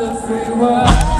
the free world.